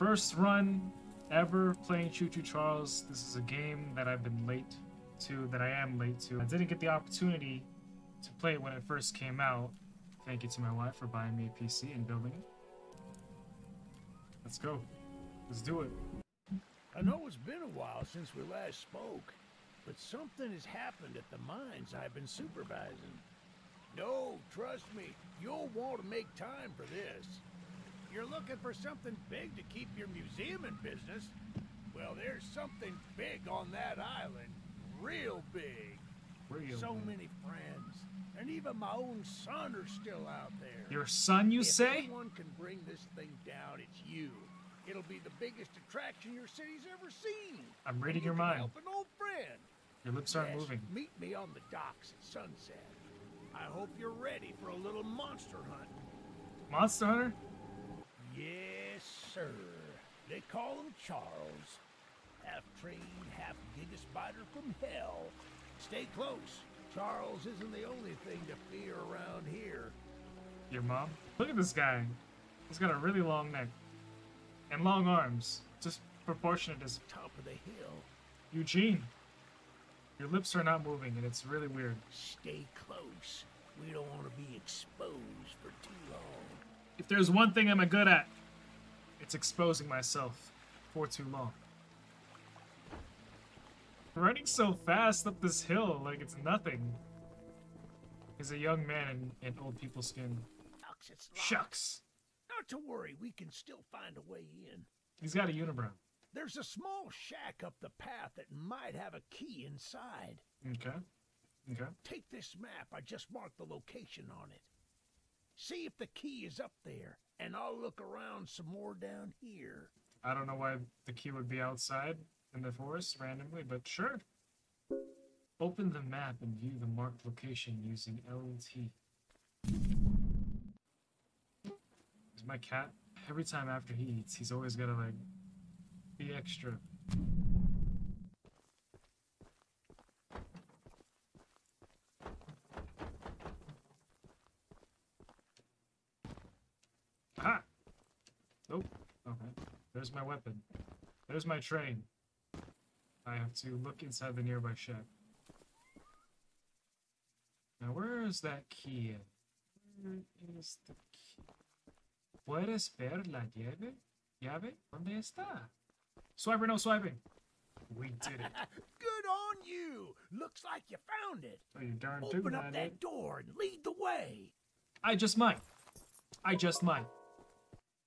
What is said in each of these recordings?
First run ever playing Choo Choo Charles. This is a game that I've been late to, that I am late to. I didn't get the opportunity to play it when it first came out. Thank you to my wife for buying me a PC and building it. Let's go. Let's do it. I know it's been a while since we last spoke, but something has happened at the mines I've been supervising. No, trust me, you'll want to make time for this. You're looking for something big to keep your museum in business? Well, there's something big on that island. Real big. Real so big. many friends. And even my own son are still out there. Your son, you if say? anyone can bring this thing down, it's you. It'll be the biggest attraction your city's ever seen. I'm reading you your mind. Help an old friend. Your lips aren't Yes, moving. Meet me on the docks at sunset. I hope you're ready for a little monster hunt. Monster Hunter? Yes, sir. They call him Charles. Half trained, half giga spider from hell. Stay close. Charles isn't the only thing to fear around here. Your mom? Look at this guy. He's got a really long neck. And long arms. Just proportionate as Top of the hill. Eugene. Your lips are not moving and it's really weird. Stay close. We don't want to be exposed for too long. If there's one thing I'm good at, it's exposing myself for too long. Running so fast up this hill like it's nothing. He's a young man in, in old people skin. Shucks, it's. Shucks. Not to worry, we can still find a way in. He's got a unibrow. There's a small shack up the path that might have a key inside. Okay. Okay. Take this map. I just marked the location on it. See if the key is up there, and I'll look around some more down here. I don't know why the key would be outside in the forest randomly, but sure. Open the map and view the marked location using LT. Is my cat every time after he eats, he's always gotta like be extra. Aha! Nope. Okay. There's my weapon. There's my train. I have to look inside the nearby shack. Now, where is that key? Where is the key? ¿Puedes ver la llave? ¿Llave? ¿Dónde está? Swiper, no swiping. We did it. Good on you! Looks like you found it. Oh, you darn Open up that did. door and lead the way. I just might. I just might.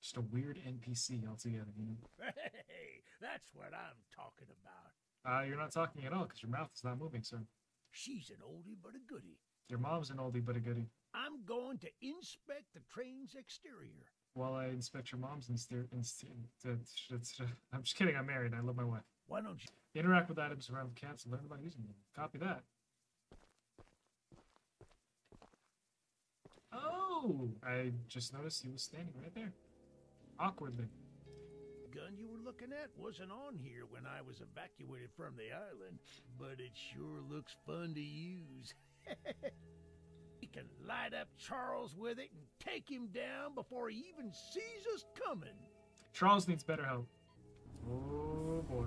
Just a weird NPC altogether, you know? Hey, that's what I'm talking about. Uh, you're not talking at all because your mouth is not moving, sir. She's an oldie but a goodie. Your mom's an oldie but a goodie. I'm going to inspect the train's exterior. While I inspect your mom's and steer, and steer, I'm just kidding. I'm married. I love my wife. Why don't you? Interact with items around the camps and learn about using them. Copy that. Oh! I just noticed he was standing right there. Awkwardly. gun you were looking at wasn't on here when I was evacuated from the island, but it sure looks fun to use. we can light up Charles with it and take him down before he even sees us coming. Charles needs better help. Oh boy.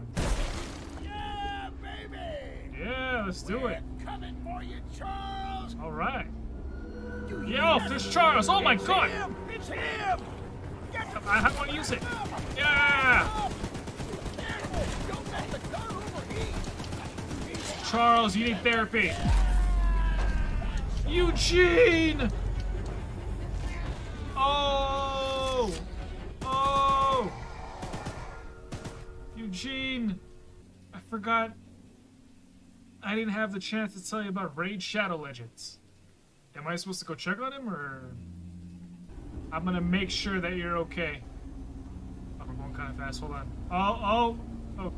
Yeah, baby! Yeah, let's do We're it. coming for you, Charles! All right. You Yo, hear? there's Charles. Oh my It's god. Him! It's him! I, want to use it. Yeah! Charles, you need therapy. Eugene! Oh! Oh! Eugene! I forgot. I didn't have the chance to tell you about Raid Shadow Legends. Am I supposed to go check on him, or... I'm gonna make sure that you're okay. Oh, we're going kind of fast. Hold on. Oh, oh, oh.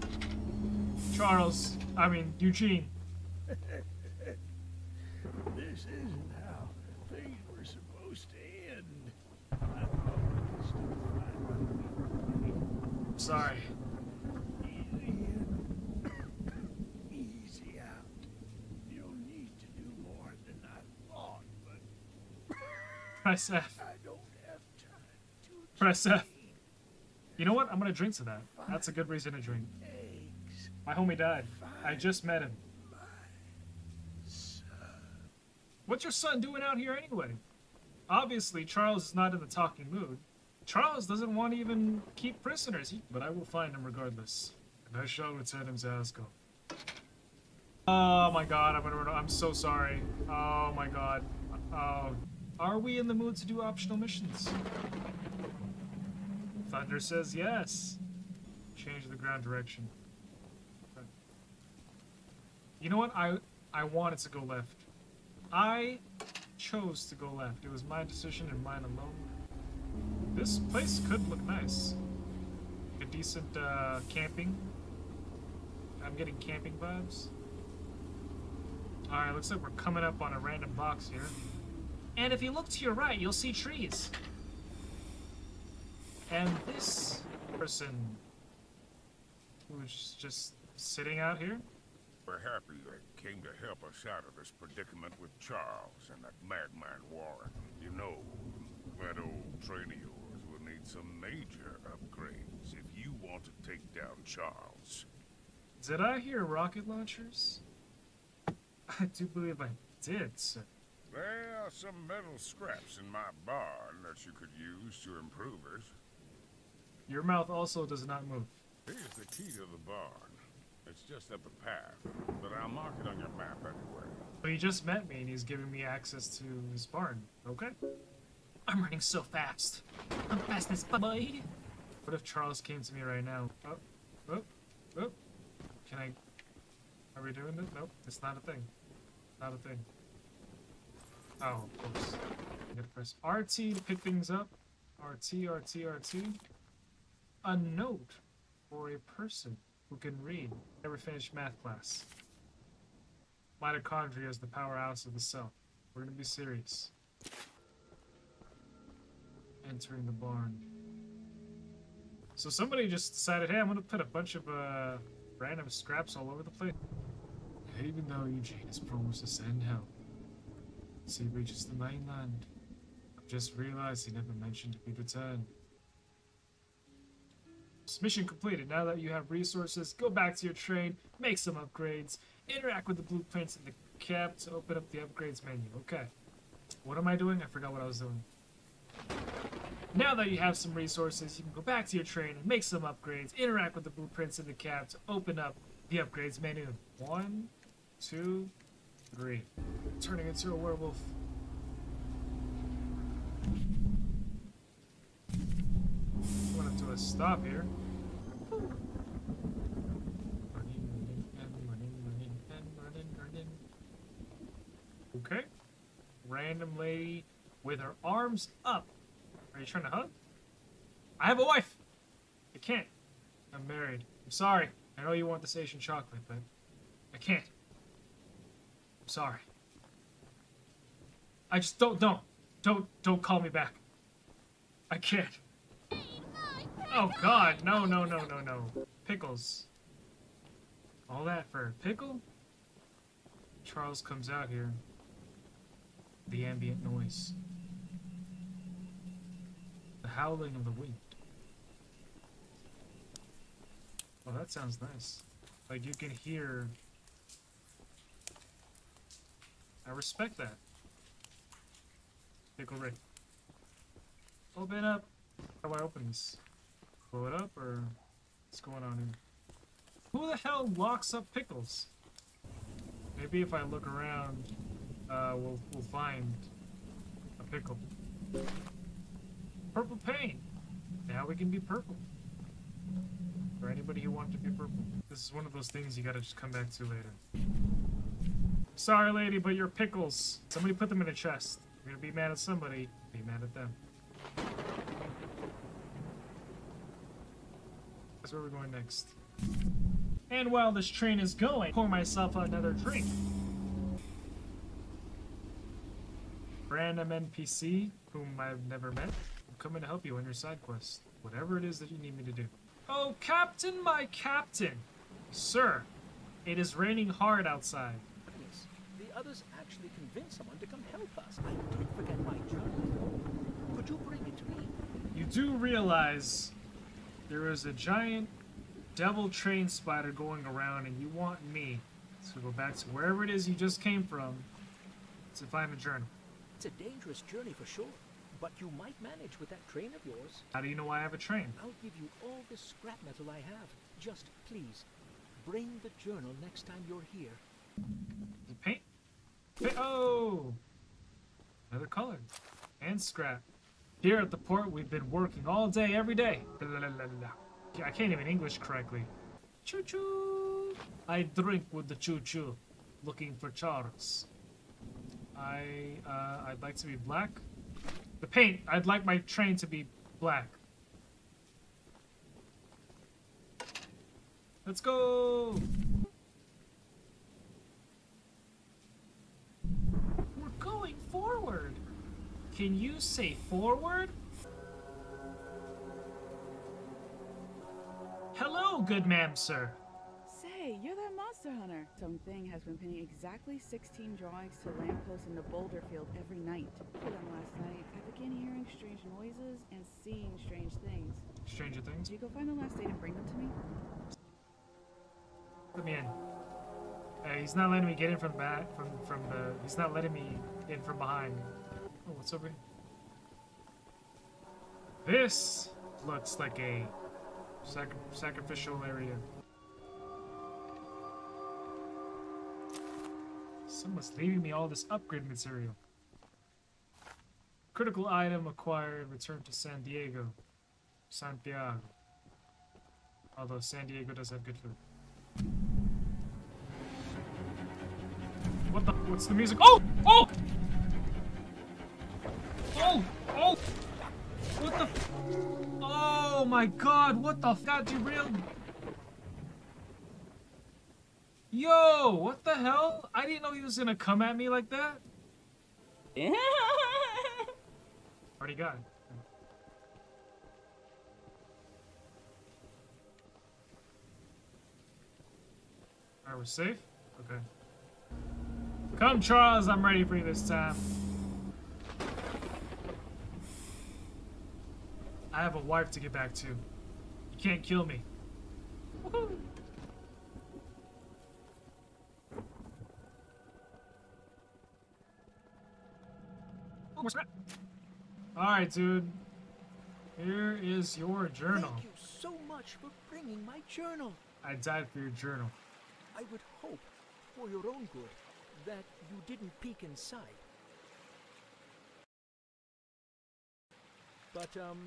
Charles. I mean, Eugene. This isn't how things were supposed to end. I thought we could still Sorry. Easy in, easy out. You don't need to do more than I thought, but Press F. I don't have time to Press F. You know what? I'm gonna drink to that. That's a good reason to drink. My homie died. I just met him. What's your son doing out here anyway? Obviously, Charles is not in the talking mood. Charles doesn't want to even keep prisoners, he- but I will find him regardless. And I shall return him to Asgard. Oh my god, I'm gonna. I'm so sorry. Oh my god. Oh. Are we in the mood to do optional missions? Thunder says yes. Change the ground direction. You know what? I I wanted to go left. I chose to go left. It was my decision and mine alone. This place could look nice. A decent uh, camping. I'm getting camping vibes. Alright, looks like we're coming up on a random box here. And if you look to your right, you'll see trees. And this person who's just sitting out here. We're happy they came to help us out of this predicament with Charles and that madman Warren. You know, that old train of yours will need some major upgrades if you want to take down Charles. Did I hear rocket launchers? I do believe I did, sir. There are some metal scraps in my barn that you could use to improve it. Your mouth also does not move. Here's the key to the barn. It's just up the path, but I'll mark it on your map anyway. But he just met me and he's giving me access to his barn. Okay. I'm running so fast. I'm fast as boy. What if Charles came to me right now? Oh, oh, oh. Can I? Are we doing this? Nope, it's not a thing. Not a thing. Oh, of course. I gotta press RT to pick things up. RT, RT, RT. A note for a person who can read. Never finished math class. Mitochondria is the powerhouse of the cell. We're gonna be serious. Entering the barn. So somebody just decided, hey, I'm gonna put a bunch of uh, random scraps all over the place. Even though Eugene has promised to send help, as he reaches the mainland, I've just realized he never mentioned if he'd return. Mission completed. Now that you have resources, go back to your train, make some upgrades, interact with the blueprints in the cap to open up the upgrades menu. Okay. What am I doing? I forgot what I was doing. Now that you have some resources, you can go back to your train and make some upgrades, interact with the blueprints in the cap to open up the upgrades menu. One, two, three. Turning into a werewolf. Coming up to a stop here. Running, running, and running, running, and running, here. Okay. Random lady with her arms up. Are you trying to hug? I have a wife. I can't. I'm married. I'm sorry. I know you want this Asian chocolate, but I can't. I'm sorry. I just don't don't don't don't call me back. I can't. Oh God, no no no no no. Pickles. All that for a pickle? Charles comes out here. The ambient noise. The howling of the wind. Oh, that sounds nice. Like you can hear. I respect that. Pickle Rick. Open up. How do I open this? Blow it up or what's going on here? Who the hell locks up pickles? Maybe if I look around, uh, we'll we'll find a pickle. Purple paint. Now we can be purple. For anybody who wanted to be purple. This is one of those things you gotta just come back to later. Sorry, lady, but you're pickles. Somebody put them in a chest. You're gonna be mad at somebody, be mad at them. That's where we're going next. And while this train is going, pour myself another drink. Random NPC, whom I've never met, I'm coming to help you on your side quest. Whatever it is that you need me to do. Oh, Captain, my Captain! Sir, it is raining hard outside. Goodness, the others actually convinced someone to come help us. I did forget my journal. Could you bring it to me? You do realize There is a giant devil train spider going around, and you want me to go back to wherever it is you just came from to find the journal. It's a dangerous journey for sure, but you might manage with that train of yours. How do you know I have a train? I'll give you all the scrap metal I have. Just please, bring the journal next time you're here. The paint? Pa- oh! Another color. And scrap. Here at the port, we've been working all day, every day. Blah, blah, blah. I can't even English correctly. Choo choo! I drink with the choo choo, looking for Charles. I, uh, I'd like to be black. The paint, I'd like my train to be black. Let's go! We're going forward. Can you say forward? Hello, good ma'am, sir. Say, you're that monster hunter. Something has been pinning exactly 16 drawings to lampposts in the boulder field every night. Them last night, I began hearing strange noises and seeing strange things. Stranger Things. Did you go find the last date and bring them to me? Let me in. Uh, he's not letting me get in from back, from from the. He's not letting me in from behind. Oh, what's over here? This looks like a sac sacrificial area. Someone's leaving me all this upgrade material. Critical item acquired. Return to San Diego. Santiago. Although San Diego does have good food. What the? What's the music? Oh! Oh! Oh! Oh! What the? Oh my God! What the? Got derailed. Yo! What the hell? I didn't know he was gonna come at me like that. Already got it. Alright, we're safe? Okay. Come, Charles, I'm ready for you this time. I have a wife to get back to. You can't kill me. Alright, dude. Here is your journal. Thank you so much for bringing my journal. I died for your journal. I would hope, for your own good, that you didn't peek inside. But, um,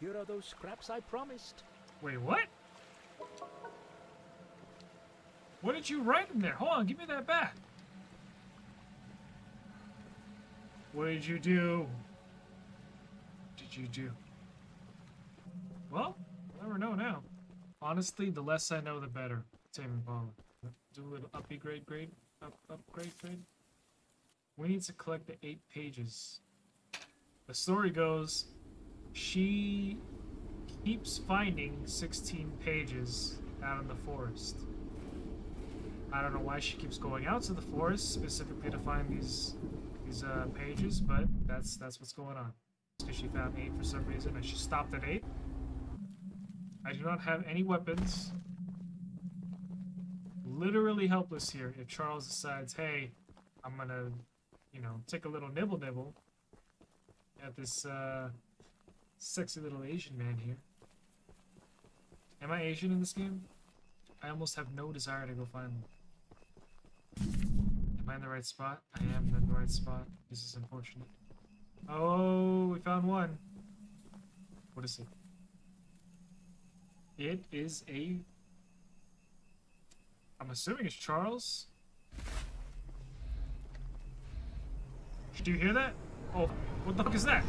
here are those scraps I promised. Wait, what? What did you write in there? Hold on, give me that back. What did you do? Did you do? Well, I'll never know now. Honestly, the less I know, the better. Tame Impala. Do a little uppy grade grade. Up, upgrade grade. We need to collect the eight pages. The story goes, she keeps finding 16 pages out in the forest. I don't know why she keeps going out to the forest specifically to find these these uh, pages, but that's that's what's going on. Because she found eight for some reason, and she stopped at eight. I do not have any weapons. Literally helpless here. If Charles decides, hey, I'm gonna, you know, take a little nibble nibble at this uh, sexy little Asian man here. Am I Asian in this game? I almost have no desire to go find them. Am I in the right spot? I am in the right spot. This is unfortunate. Oh, we found one. What is it? It is a... I'm assuming it's Charles. Do you hear that? Oh, what the fuck is that?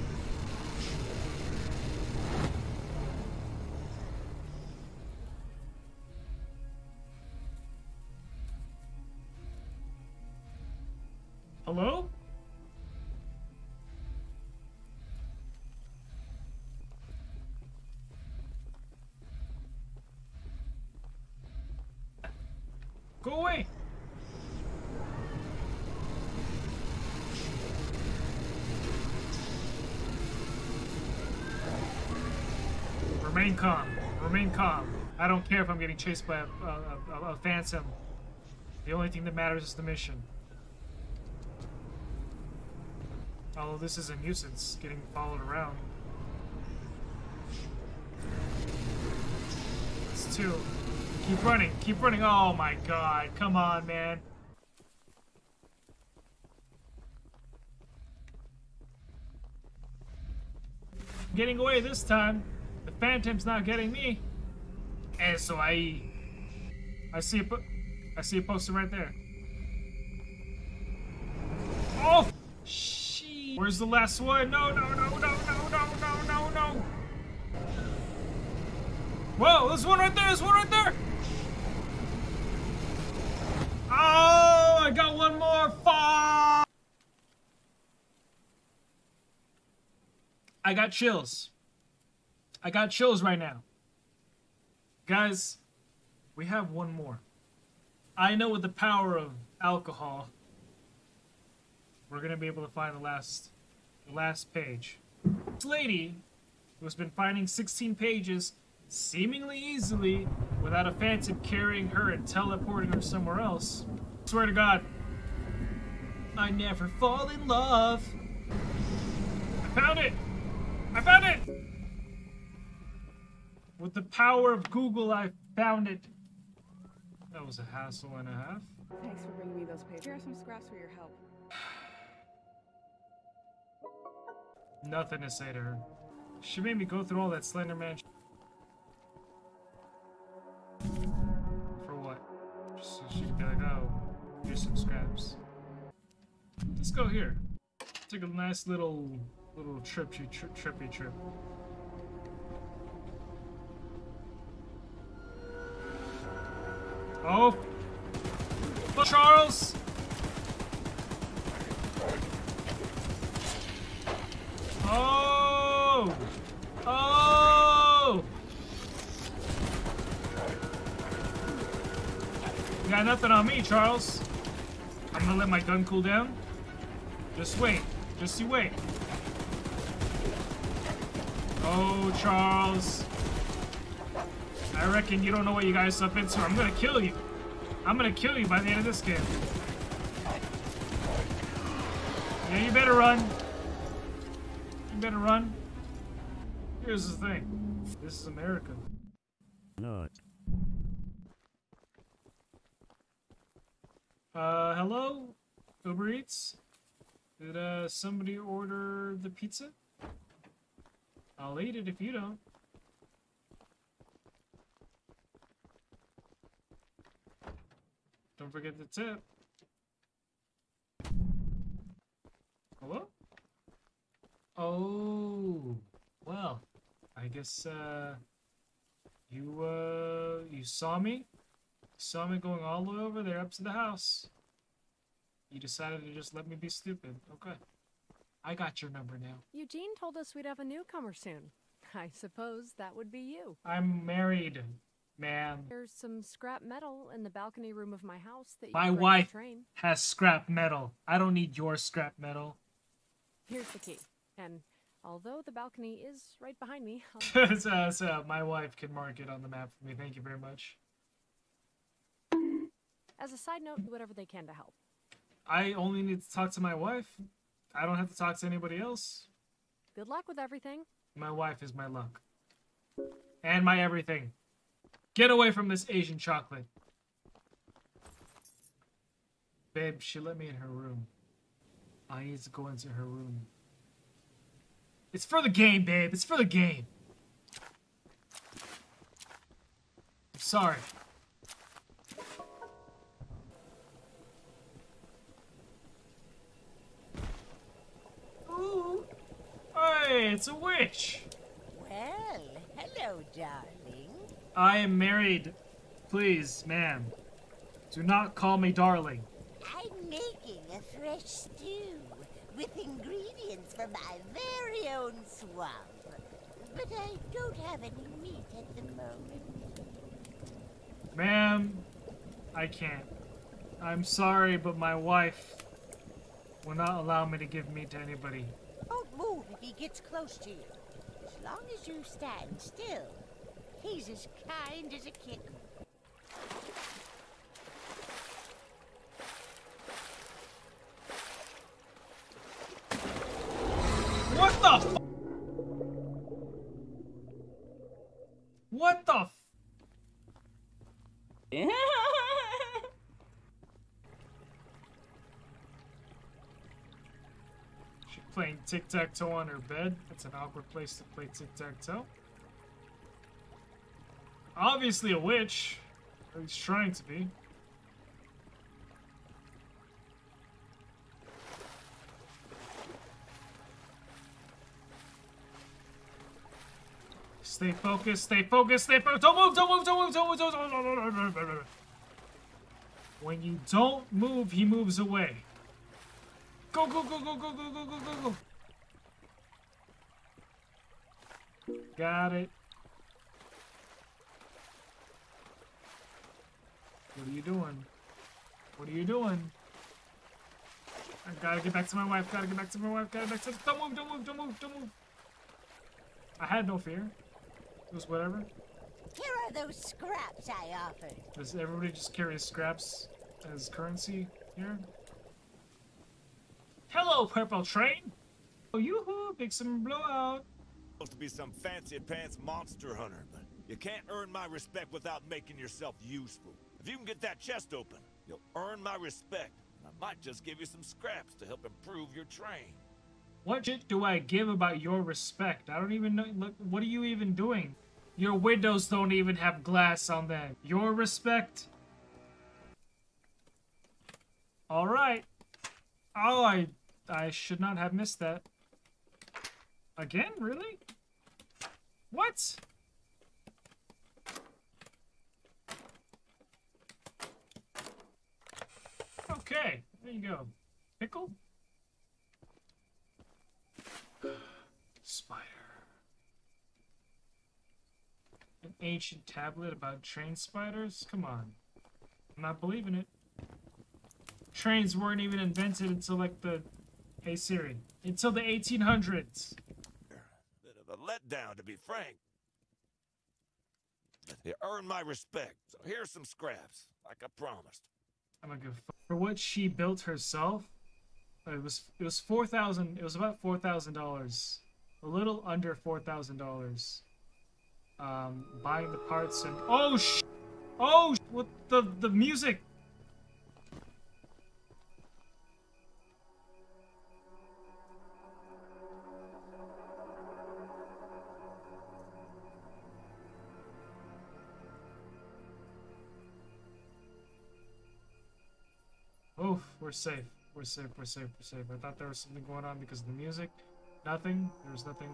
Calm. I don't care if I'm getting chased by a, a, a, a phantom. The only thing that matters is the mission. Although this is a nuisance, getting followed around. It's two. Keep running, keep running. Oh my god, come on, man. Getting away this time. The Phantom's not getting me. And so I... See a... I see a poster right there. Oh! She. Where's the last one? No, no, no, no, no, no, no, no, no. Whoa, there's one right there. There's one right there. Oh, I got one more. Fuck. I got chills. I got chills right now. Guys, we have one more. I know with the power of alcohol, we're gonna be able to find the last, the last page. This lady, who has been finding 16 pages seemingly easily without a phantom carrying her and teleporting her somewhere else. Swear to God, I never fall in love. I found it. I found it. With the power of Google, I found it. That was a hassle and a half. Thanks for bringing me those papers. Here are some scraps for your help. Nothing to say to her. She made me go through all that Slender Man. sh- For what? Just so she could be like, oh, here's some scraps. Let's go here. Take a nice little, little trippy, tri- trippy trip. Oh, Charles. Oh! Oh! You got nothing on me, Charles. I'm gonna let my gun cool down. Just wait. Just you wait. Oh, Charles. I reckon you don't know what you guys up into. I'm gonna kill you. I'm gonna kill you by the end of this game. Yeah, you better run. You better run. Here's the thing. This is America. Not. Uh, hello? Uber Eats? Did, uh, somebody order the pizza? I'll eat it if you don't. Don't forget the tip. Hello? Oh, well, I guess, uh, you, uh, you saw me? You Saw me going all the way over there up to the house. You decided to just let me be stupid. Okay. I got your number now. Eugene told us we'd have a newcomer soon. I suppose that would be you. I'm married, man. There's some scrap metal in the balcony room of my house that you My could bring to wife has scrap metal. I don't need your scrap metal. Here's the key. And although the balcony is right behind me, so, so my wife can mark it on the map for me. Thank you very much. As a side note, do whatever they can to help. I only need to talk to my wife. I don't have to talk to anybody else. Good luck with everything. My wife is my luck. And my everything. Get away from this Asian chocolate. Babe, she let me in her room. I need to go into her room. It's for the game, babe. It's for the game. I'm sorry. Ooh. Hey, it's a witch. Well, hello, darling. I am married. Please, ma'am. Do not call me darling. I'm making a fresh stew with ingredients from my very own swamp. But I don't have any meat at the moment. Ma'am, I can't. I'm sorry, but my wife will not allow me to give meat to anybody. Don't move if he gets close to you. As long as you stand still. He's as kind as a kitten. What the f- What the f- She's playing tic-tac-toe on her bed. That's an awkward place to play tic-tac-toe. Obviously a witch. Or he's trying to be. Stay focused, stay focused, stay focused. Don't move, don't move, don't move, don't move, don't move. Don't move, don't move. When you don't move, he moves away. Go, go, go, go, go, go, go, go, go, go. Got it. What are you doing? What are you doing? I gotta get back to my wife, gotta get back to my wife, gotta get back to- Don't move, don't move, don't move, don't move. I had no fear. It was whatever. Here are those scraps I offered. Does everybody just carry scraps as currency here? Hello, purple train! Oh, yoo-hoo, big summer blowout. supposed to be some fancy pants monster hunter, but you can't earn my respect without making yourself useful. If you can get that chest open, you'll earn my respect. And I might just give you some scraps to help improve your train. What shit do I give about your respect? I don't even know. Look, what are you even doing? Your windows don't even have glass on them. Your respect? Alright. Oh, I, I should not have missed that. Again? Really? What? Okay, there you go. Pickle? Spider. An ancient tablet about train spiders? Come on. I'm not believing it. Trains weren't even invented until like the. Hey Siri. Until the 1800s. Bit of a letdown, to be frank. You earned my respect, so here's some scraps, like I promised. I'm gonna for what she built herself. It was it was four thousand. It was about four thousand dollars, a little under four thousand dollars. Um, buying the parts and oh sh, oh sh, what the the music. We're safe. We're safe, we're safe, we're safe. I thought there was something going on because of the music. Nothing. There was nothing.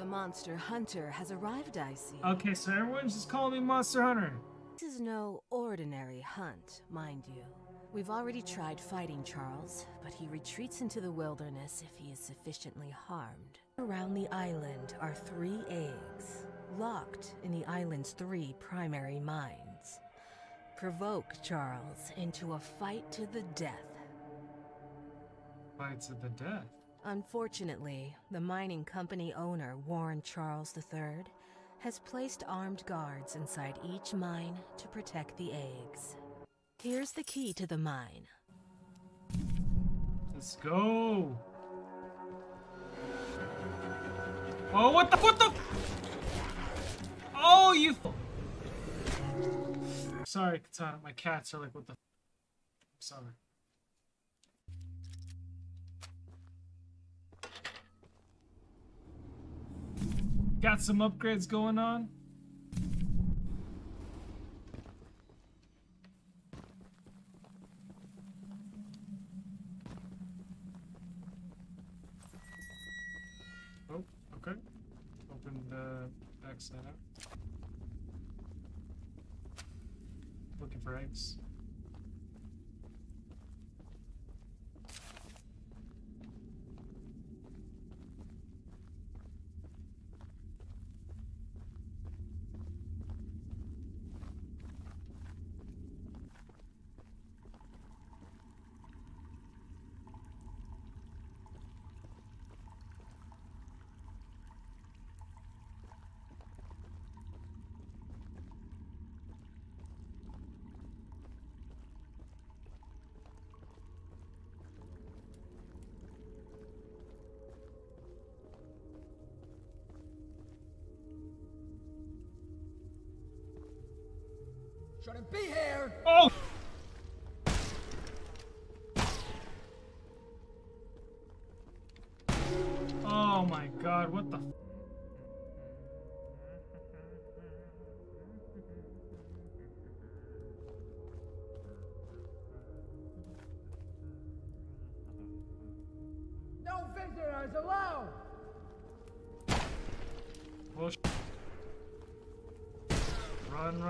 The monster hunter has arrived, I see. Okay, so everyone's just calling me Monster Hunter. This is no ordinary hunt, mind you. We've already tried fighting Charles, but he retreats into the wilderness if he is sufficiently harmed. Around the island are three eggs, locked in the island's three primary mines. Provoke Charles into a fight to the death. Fight to the death. Unfortunately, the mining company owner, Warren Charles III, has placed armed guards inside each mine to protect the eggs. Here's the key to the mine. Let's go. Oh, what the, what the? Oh, you. Sorry, Katana. My cats are like, what the? I'm sorry. Got some upgrades going on. Oh, okay. Open the backside up. Looking for eggs. Shouldn't be here! Oh! Oh my god, what the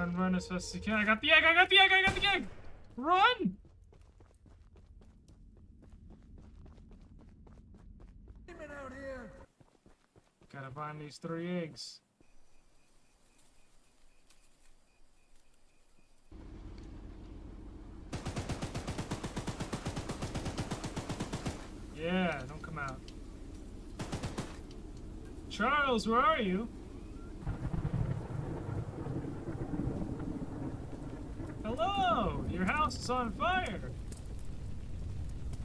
Run, run, as fast as you can. I got the egg, I got the egg, I got the egg! Run! Gotta find these three eggs. Yeah, don't come out. Charles, where are you? Hello! Your house is on fire!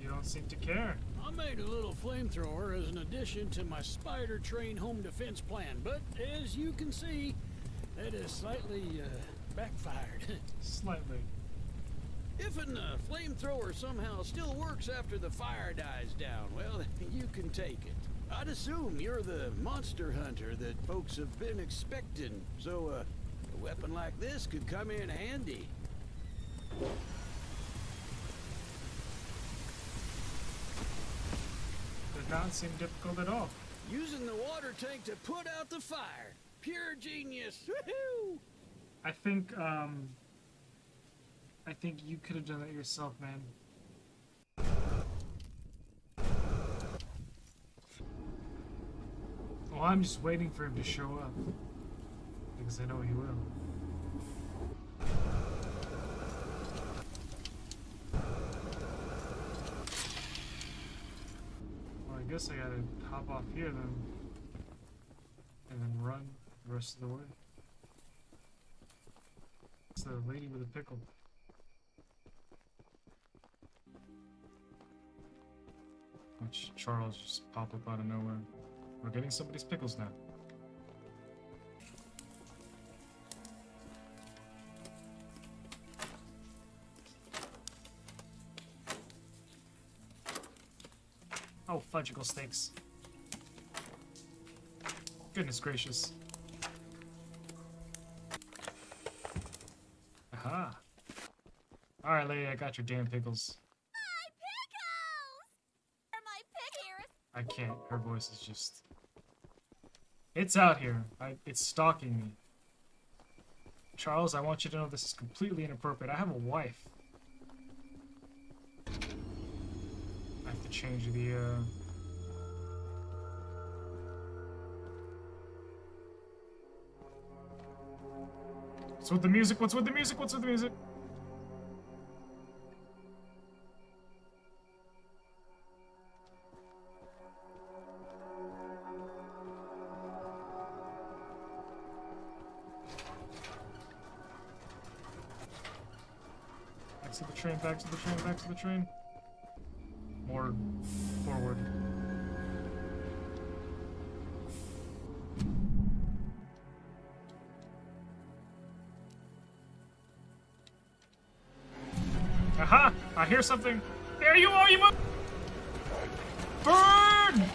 You don't seem to care. I made a little flamethrower as an addition to my spider train home defense plan, but as you can see, that has slightly uh, backfired. Slightly. if an uh, flamethrower somehow still works after the fire dies down, well, you can take it. I'd assume you're the monster hunter that folks have been expecting, so uh, a weapon like this could come in handy. Did not seem difficult at all. Using the water tank to put out the fire. Pure genius. Woohoo! I think, um... I think you could have done that yourself, man. Well, I'm just waiting for him to show up. Because I know he will. I guess I gotta hop off here then. And then run the rest of the way. It's the lady with the pickle. Which Charles just pop up out of nowhere. We're getting somebody's pickles now. Fudgicle stinks. Goodness gracious. Aha. Alright, lady, I got your damn pickles. I can't. Her voice is just. It's out here. I, it's stalking me. Charles, I want you to know this is completely inappropriate. I have a wife. Change the, uh... What's with the music? What's with the music? What's with the music? Back to the train, back to the train, back to the train. Aha! I hear something! There you are, you Burn!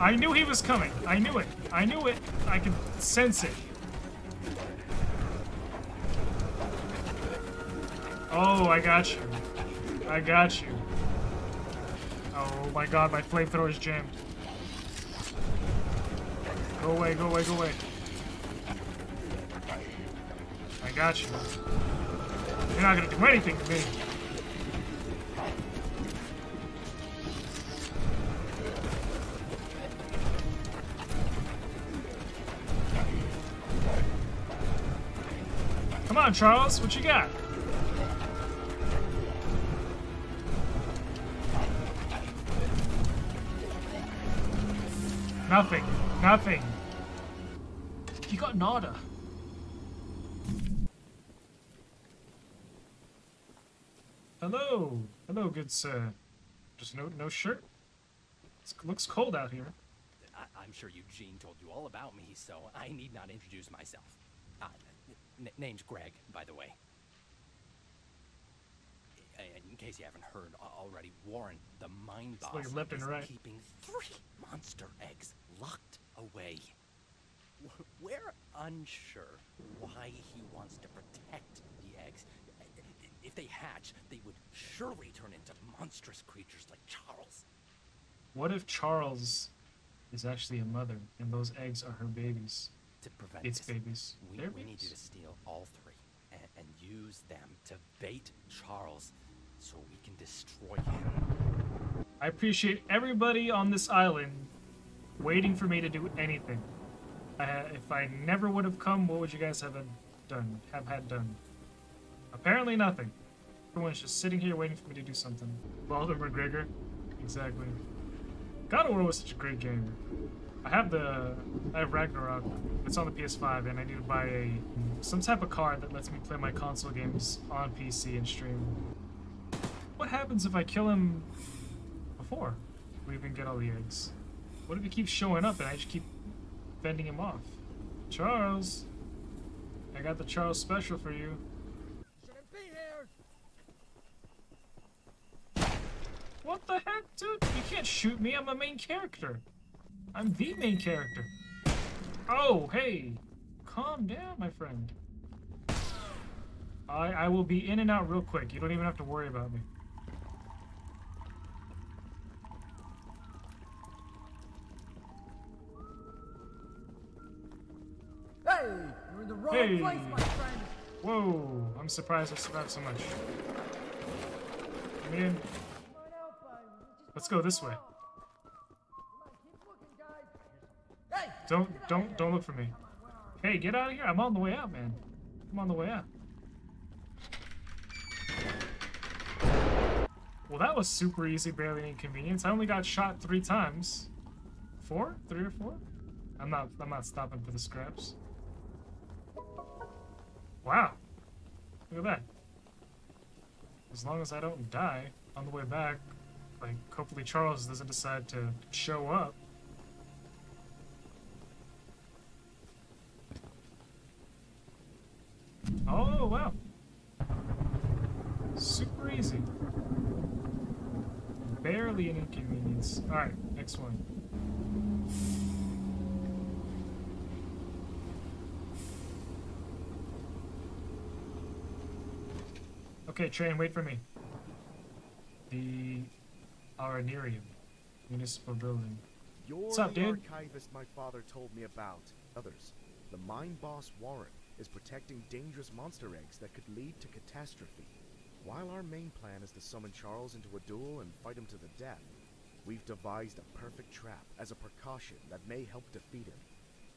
I knew he was coming. I knew it. I knew it. I could sense it. Oh, I got you. I got you. Oh my god, my flamethrower is jammed. Go away, go away, go away. I got you. You're not gonna do anything to me. Come on, Charles, what you got? Nothing. Nothing. You got nada. Hello. Hello, good sir. Just no no shirt? It looks cold out here. I, I'm I'm sure Eugene told you all about me, so I need not introduce myself. Uh, name's Greg, by the way. In case you haven't heard already, Warren, the mind boss, like left and is right. keeping three monster eggs locked away. We're unsure why he wants to protect the eggs. If they hatch, they would surely turn into monstrous creatures like Charles. What if Charles is actually a mother and those eggs are her babies? To prevent Its this, babies. we, Their we need you babies. to steal all three and, and use them to bait Charles so we can destroy him. I appreciate everybody on this island waiting for me to do anything. I, if I never would have come, what would you guys have done? Have had done? Apparently nothing. Everyone's just sitting here waiting for me to do something. Walter McGregor, exactly. God of War was such a great game. I have the I have Ragnarok. It's on the PS5, and I need to buy a some type of card that lets me play my console games on PC and stream. What happens if I kill him before we even get all the eggs? What if he keeps showing up and I just keep fending him off? Charles, I got the Charles special for you. Shouldn't be here. What the heck, dude? You can't shoot me. I'm a main character. I'm the main character. Oh, hey. Calm down, my friend. I I will be in and out real quick. You don't even have to worry about me. Hey, you're in the wrong Hey. place, my friend. Whoa, I'm surprised I survived so much. I mean, let's go this way. Don't don't don't look for me. Hey, get out of here! I'm on the way out, man. I'm on the way out. Well, that was super easy, barely any inconvenience. I only got shot three times. Four? Three or four? I'm not. I'm not stopping for the scraps. Wow. Look at that. As long as I don't die on the way back, like hopefully Charles doesn't decide to show up. Oh, wow. Super easy. Barely an inconvenience. Alright, next one. Okay, train, wait for me. The Aranearum Municipal Building. You're What's up, the dude? archivist my father told me about. Others. The mine boss Warren is protecting dangerous monster eggs that could lead to catastrophe. While our main plan is to summon Charles into a duel and fight him to the death, we've devised a perfect trap as a precaution that may help defeat him.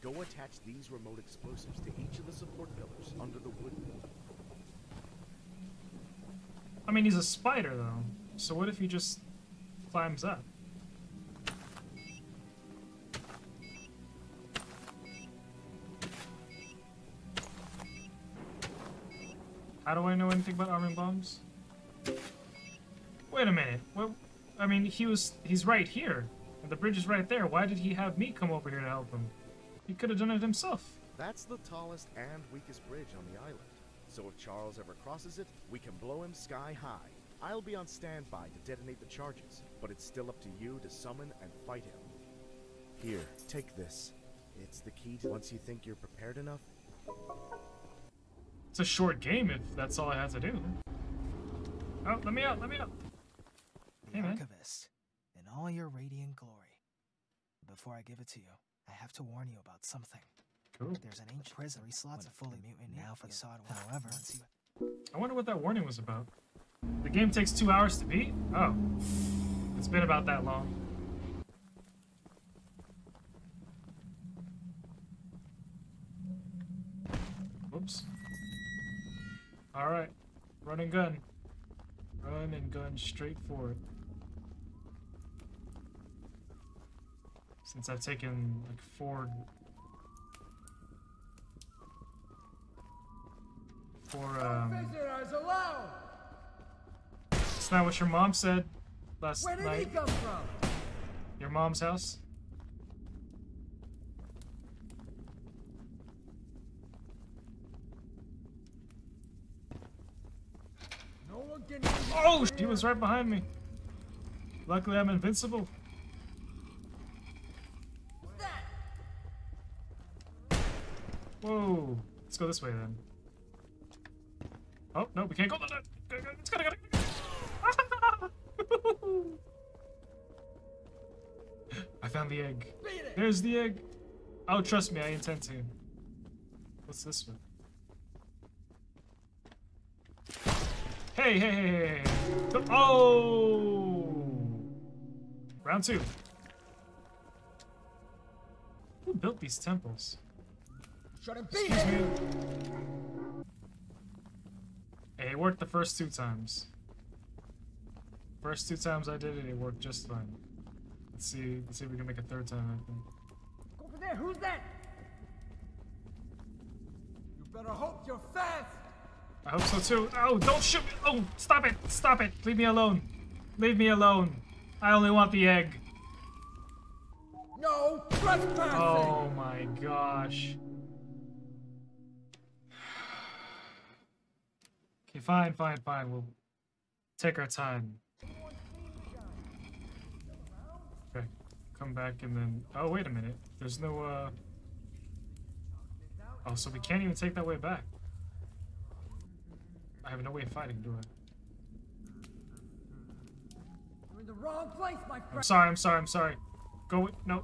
Go attach these remote explosives to each of the support pillars under the wood. I mean, he's a spider, though. So what if he just climbs up? How do I know anything about arming bombs? Wait a minute. Well, I mean, he was. He's right here. And the bridge is right there. Why did he have me come over here to help him? He could have done it himself. That's the tallest and weakest bridge on the island. So if Charles ever crosses it, we can blow him sky high. I'll be on standby to detonate the charges, but it's still up to you to summon and fight him. Here, take this. It's the key to once you think you're prepared enough. It's a short game if that's all I have to do. Oh, let me out, let me out. The Hey, man. Archivist, in all your radiant glory. Before I give it to you, I have to warn you about something. Cool. There's an ancient prison. Three slots are fully mutant now for the sod. However, I wonder what that warning was about. The game takes two hours to beat? Oh. It's been about that long. Whoops. Alright. Run and gun. Run and gun straight for it. Since I've taken like four four um that's not what your mom said last night. Where did night. He come from? Your mom's house? No one can oh, she was right behind me. Luckily, I'm invincible. Whoa. Let's go this way then. Oh, no, we can't go. that way. I found the egg. There's the egg. Oh, trust me, I intend to. What's this one? Hey, hey, hey, hey, hey. Oh! Round two. Who built these temples? Excuse me. Hey, it worked the first two times. First two times I did it, it worked just fine. Let's see. Let's see if we can make a third time. I think. Over there, who's that? You better hope you're fast. I hope so too. Oh, don't shoot me! Oh, stop it! Stop it! Leave me alone! Leave me alone! I only want the egg. No trespassing. Oh my gosh. Okay, fine, fine, fine. We'll take our time. Okay, come back and then. Oh, wait a minute. There's no, uh. Oh, so we can't even take that way back. I have no way of fighting, do I? You're in the wrong place, my friend. I'm sorry, I'm sorry, I'm sorry. Go with. No.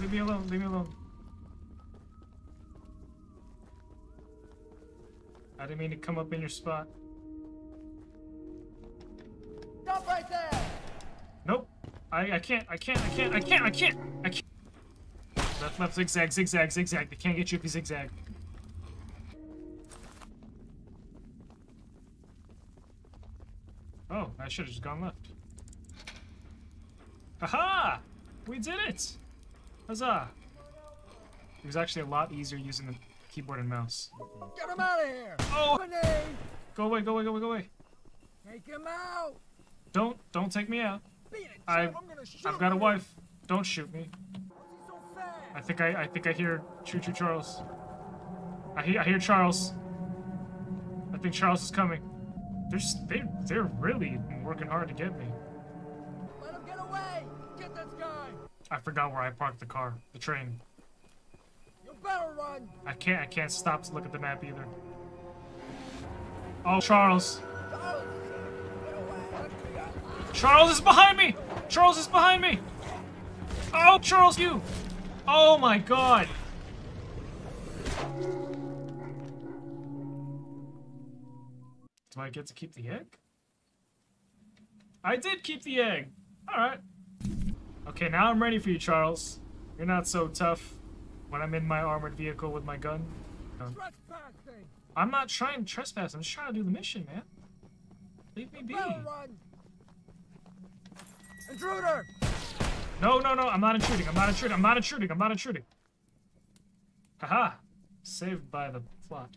Leave me alone, leave me alone. I didn't mean to come up in your spot. I, I can't, I can't, I can't, I can't, I can't, I can't. Left, left, zigzag, zigzag, zigzag. They can't get you if you zigzag. Oh, I should have just gone left. Haha! We did it! Huzzah! It was actually a lot easier using the keyboard and mouse. Get him out of here. Oh! Grenade. Go away, go away, go away, go away. Take him out. Don't, don't take me out. I, Chip. I'm gonna shoot I've got a wife. Don't shoot me. I think I, I think I hear Choo Choo Charles. I hear, I hear Charles. I think Charles is coming. They're they, they're really working hard to get me. Let him get away. Get this guy. I forgot where I parked the car, the train. You better run. I can't, I can't stop to look at the map either. Oh, Charles. Charles is behind me! Charles is behind me! Oh, Charles, you! Oh my god! Do I get to keep the egg? I did keep the egg! Alright. Okay, now I'm ready for you, Charles. You're not so tough when I'm in my armored vehicle with my gun. I'm not trying to trespass, I'm just trying to do the mission, man. Leave me be. Intruder. No, no, no, I'm not intruding, I'm not intruding, I'm not intruding, I'm not intruding. Haha! Saved by the plot.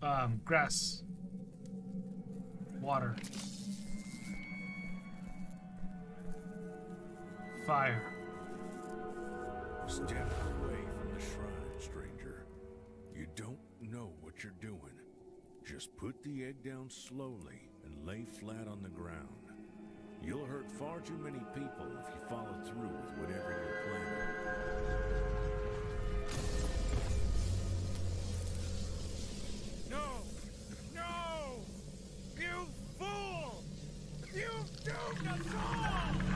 Um, grass. Water. Fire. Step away from the shrine, stranger. You don't know what you're doing. Just put the egg down slowly and lay flat on the ground. You'll hurt far too many people if you follow through with whatever you're planning. No! No! You fool! You've doomed us all!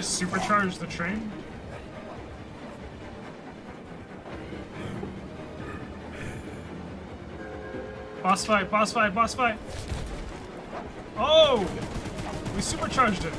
Just supercharge the train? Boss fight, boss fight, boss fight! Oh! We supercharged it!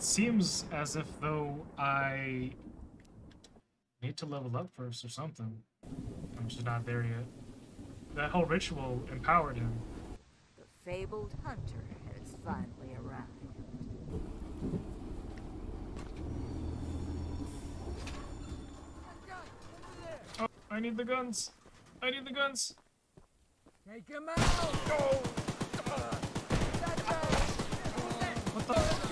It seems as if though I need to level up first or something. I'm just not there yet. That whole ritual empowered him. The fabled hunter has finally arrived. Oh, I need the guns. I need the guns. Take him out! Go! What the?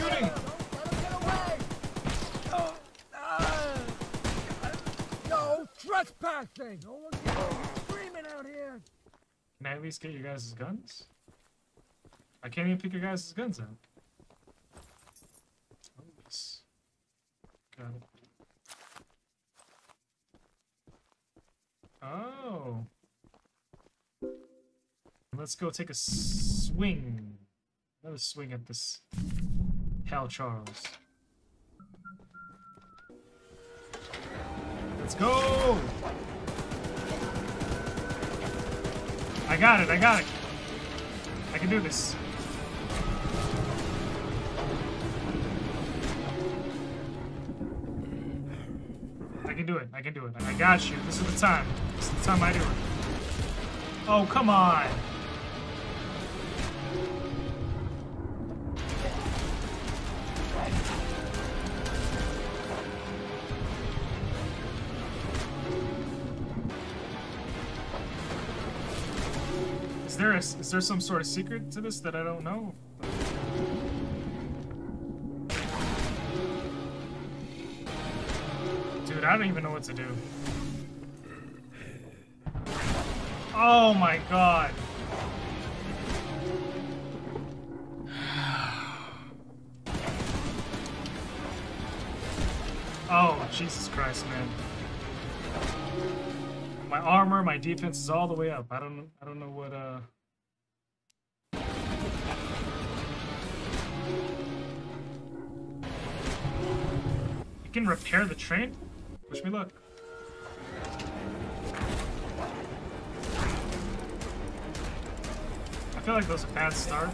Shooting! Let him get away! Ah. No trespassing! No one can screaming out here! Can I at least get you guys' guns? I can't even pick your guys' guns out. Oh, yes. Got it. Oh. Let's go take a swing. Another swing at this Hal Charles. Let's go! I got it, I got it. I can do this. I can do it, I can do it. I got you. This is the time. This is the time I do it. Oh, come on. There a, is there some sort of secret to this that I don't know? Dude, I don't even know what to do. Oh my god. Oh, Jesus Christ, man. My armor, my defense is all the way up. I don't I don't know what uh You can repair the train? Wish me luck. I feel like that was a bad start.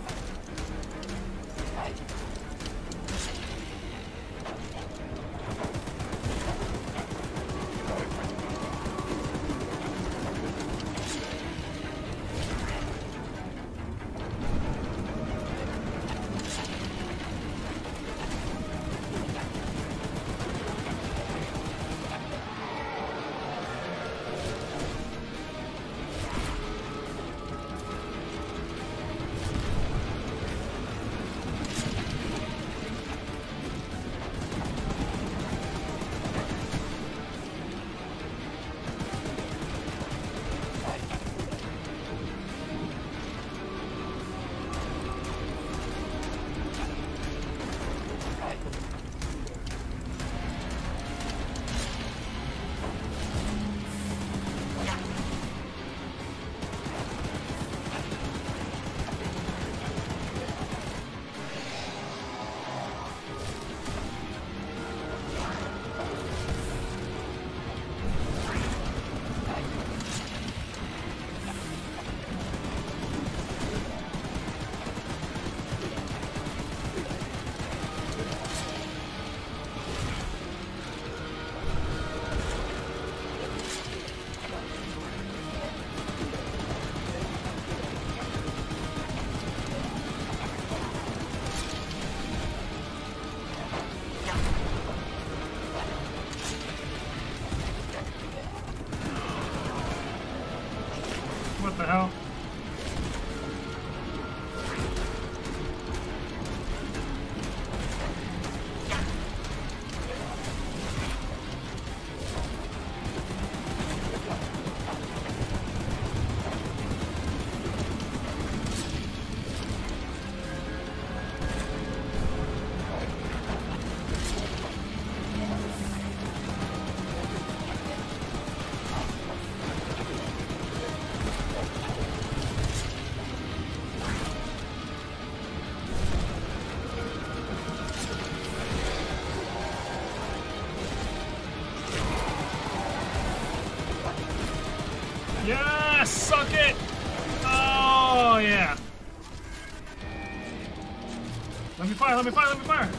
Me fire, let me fire!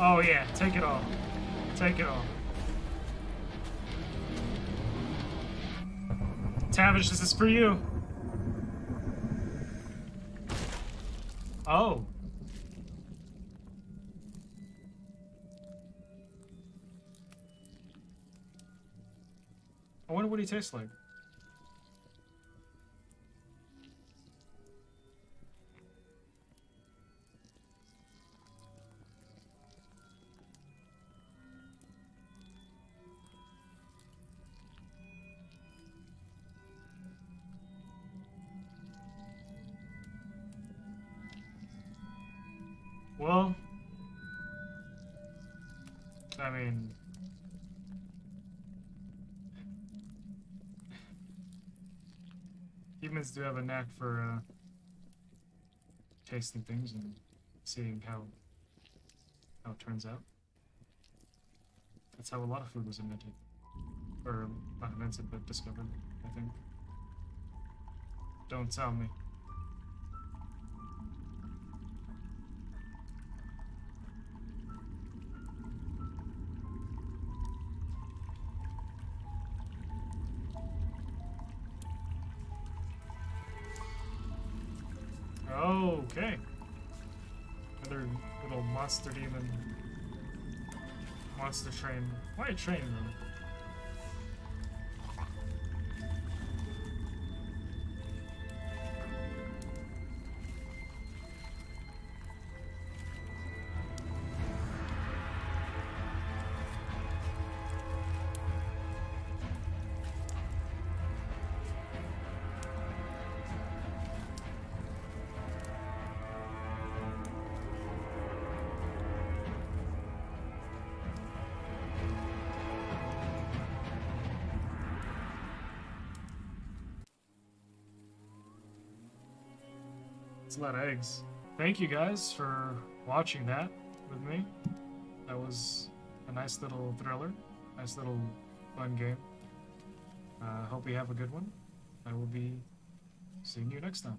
Oh yeah, take it all. Take it all. Tavish, this is for you. Oh. I wonder what he tastes like. Humans do have a knack for uh, tasting things and seeing how how it turns out. That's how a lot of food was invented, or not invented, but discovered. I think. Don't tell me. Why a train, really? Of eggs. Thank you guys for watching that with me. That was a nice little thriller. Nice little fun game. Uh, hope you have a good one. I will be seeing you next time.